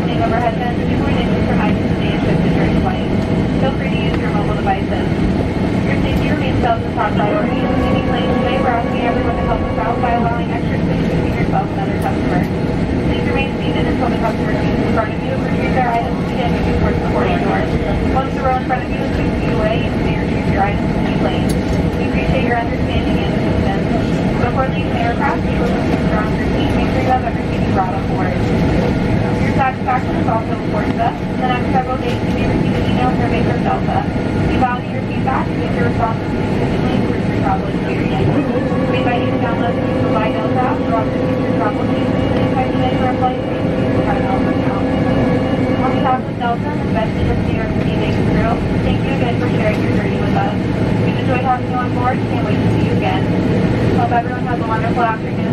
careful overhead Your is also us. In the next several days, you may receive an email from Delta. We value your feedback and your responses consistently improve your travel experience. We invite you to download the new Fly Delta app to offer future travel changes and invite you into our flight to use our Delta account. On behalf of Delta and the best of New York City Base Crew, thank you again for sharing your journey with us. We've enjoyed having you on board and can't wait to see you again. Hope everyone has a wonderful afternoon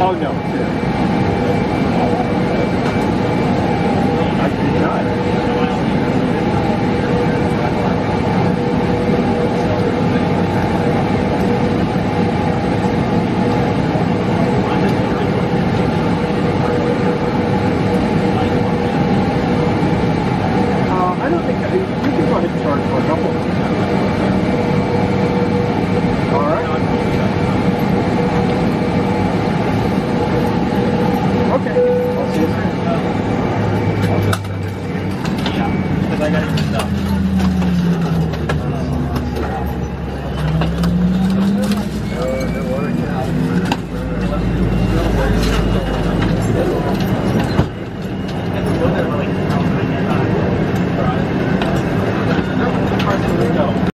Oh no.